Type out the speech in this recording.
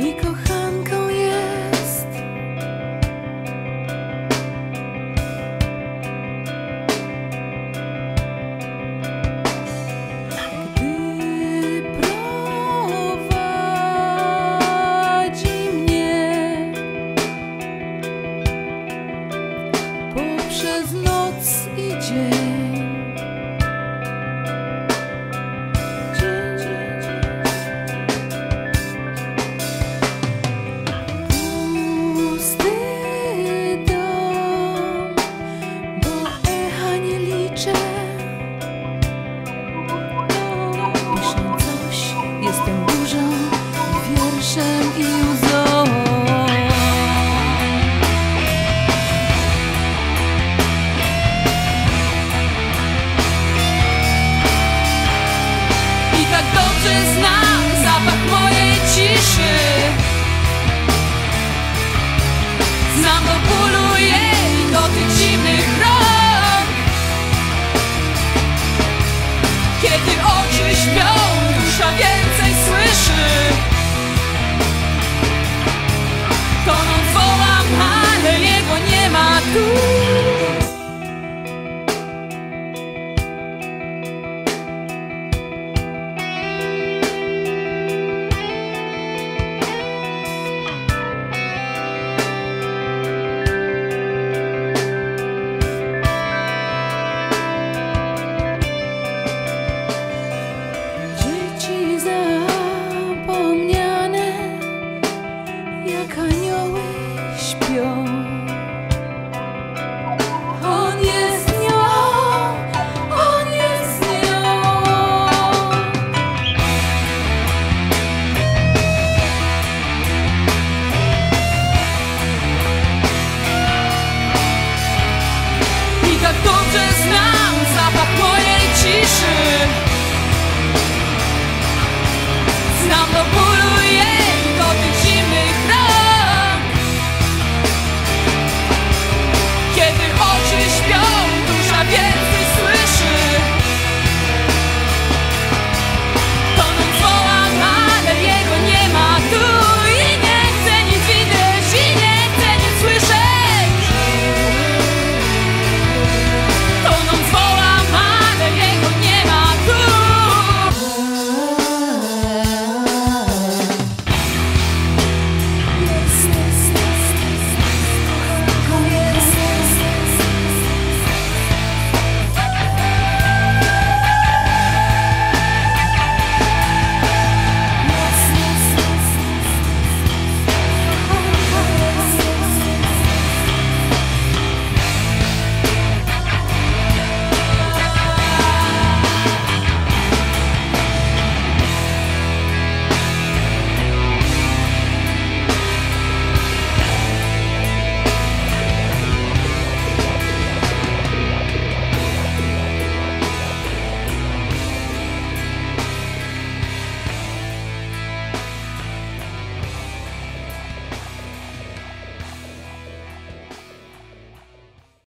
一口喝 fałszem i łzą. I tak dobrze znam zapach mojej ciszy. Znam do bólu jej dotyk zimnych rąk. ocean. It's not the